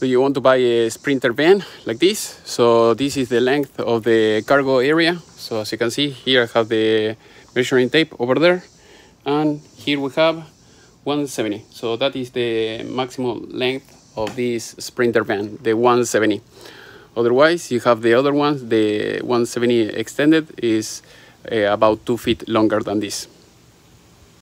you want to buy a Sprinter van like this. So this is the length of the cargo area. So as you can see here I have the measuring tape over there and here we have 170. So that is the maximum length of this Sprinter van, the 170. Otherwise you have the other ones, the 170 extended is uh, about two feet longer than this.